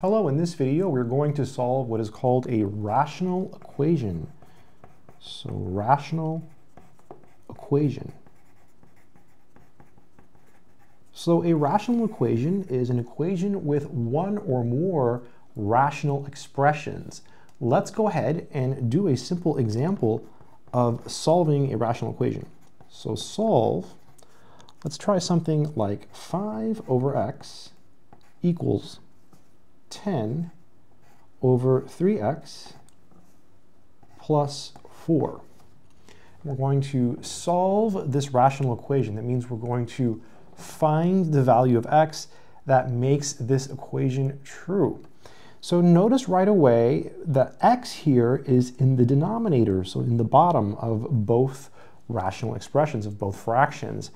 Hello, in this video we're going to solve what is called a rational equation. So rational equation. So a rational equation is an equation with one or more rational expressions. Let's go ahead and do a simple example of solving a rational equation. So solve, let's try something like 5 over x equals 10 over 3x plus 4. We're going to solve this rational equation. That means we're going to find the value of x that makes this equation true. So notice right away that x here is in the denominator, so in the bottom of both rational expressions, of both fractions.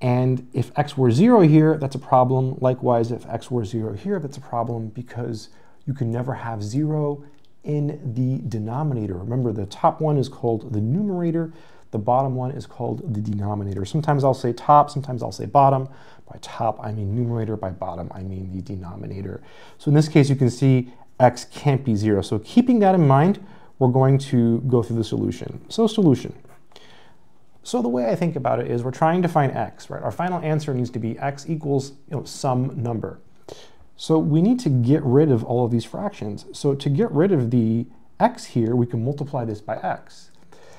And if x were 0 here, that's a problem. Likewise, if x were 0 here, that's a problem because you can never have 0 in the denominator. Remember, the top one is called the numerator. The bottom one is called the denominator. Sometimes I'll say top, sometimes I'll say bottom. By top, I mean numerator. By bottom, I mean the denominator. So in this case, you can see x can't be 0. So keeping that in mind, we're going to go through the solution. So solution. So the way I think about it is we're trying to find x, right? Our final answer needs to be x equals you know, some number. So we need to get rid of all of these fractions. So to get rid of the x here, we can multiply this by x.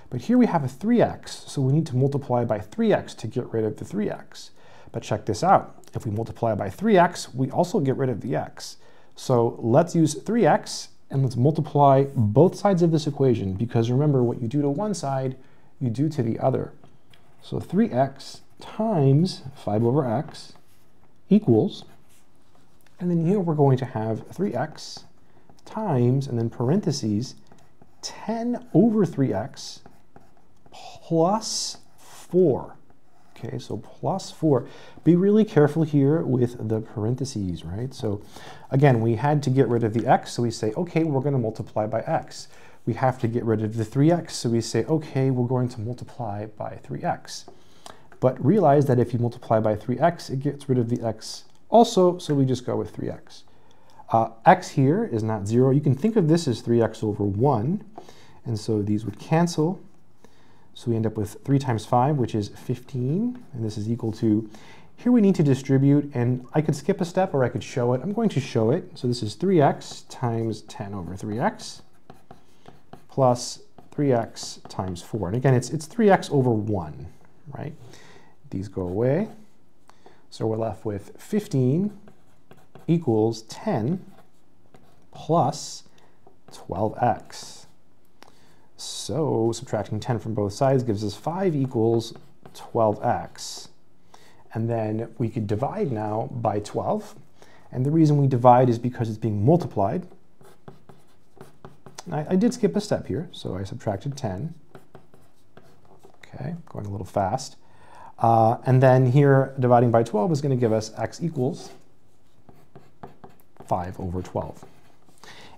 But here we have a 3x, so we need to multiply by 3x to get rid of the 3x. But check this out. If we multiply by 3x, we also get rid of the x. So let's use 3x and let's multiply both sides of this equation because remember what you do to one side, you do to the other. So 3x times 5 over x equals, and then here we're going to have 3x times, and then parentheses, 10 over 3x plus 4. Okay, so plus 4. Be really careful here with the parentheses, right? So again, we had to get rid of the x, so we say, okay, we're going to multiply by x we have to get rid of the 3x. So we say, okay, we're going to multiply by 3x. But realize that if you multiply by 3x, it gets rid of the x also, so we just go with 3x. Uh, x here is not 0. You can think of this as 3x over 1. And so these would cancel. So we end up with 3 times 5, which is 15. And this is equal to, here we need to distribute. And I could skip a step or I could show it. I'm going to show it. So this is 3x times 10 over 3x plus 3x times 4. And again, it's, it's 3x over 1, right? These go away. So we're left with 15 equals 10 plus 12x. So subtracting 10 from both sides gives us 5 equals 12x. And then we could divide now by 12. And the reason we divide is because it's being multiplied. I, I did skip a step here, so I subtracted 10. Okay, going a little fast. Uh, and then here, dividing by 12 is going to give us x equals 5 over 12.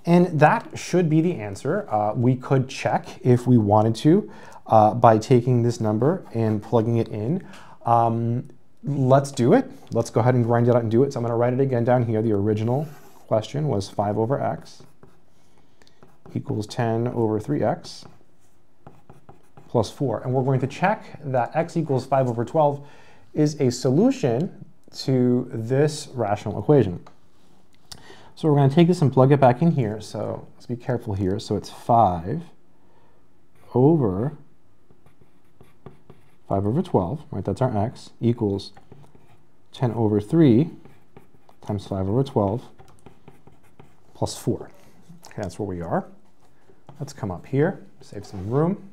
And that should be the answer. Uh, we could check if we wanted to uh, by taking this number and plugging it in. Um, let's do it. Let's go ahead and grind it out and do it. So I'm going to write it again down here. The original question was 5 over x equals 10 over 3x plus 4. And we're going to check that x equals 5 over 12 is a solution to this rational equation. So we're going to take this and plug it back in here. So let's be careful here. So it's 5 over 5 over 12, right? That's our x, equals 10 over 3 times 5 over 12 plus 4. Okay, that's where we are. Let's come up here, save some room.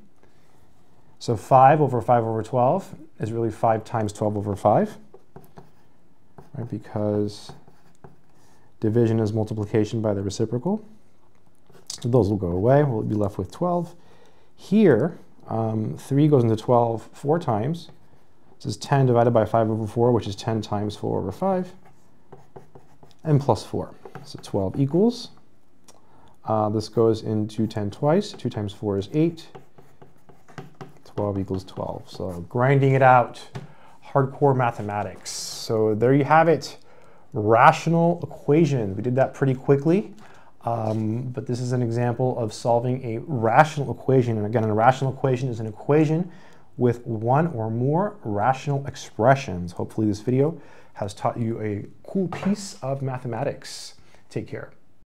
So 5 over 5 over 12 is really 5 times 12 over 5, right? Because division is multiplication by the reciprocal. So those will go away. We'll be left with 12. Here, um, 3 goes into 12 four times. This is 10 divided by 5 over 4, which is 10 times 4 over 5, and plus 4. So 12 equals uh, this goes into 10 twice. 2 times 4 is 8. 12 equals 12. So grinding it out, hardcore mathematics. So there you have it. rational equation. We did that pretty quickly, um, but this is an example of solving a rational equation. And again, a rational equation is an equation with one or more rational expressions. Hopefully this video has taught you a cool piece of mathematics. Take care.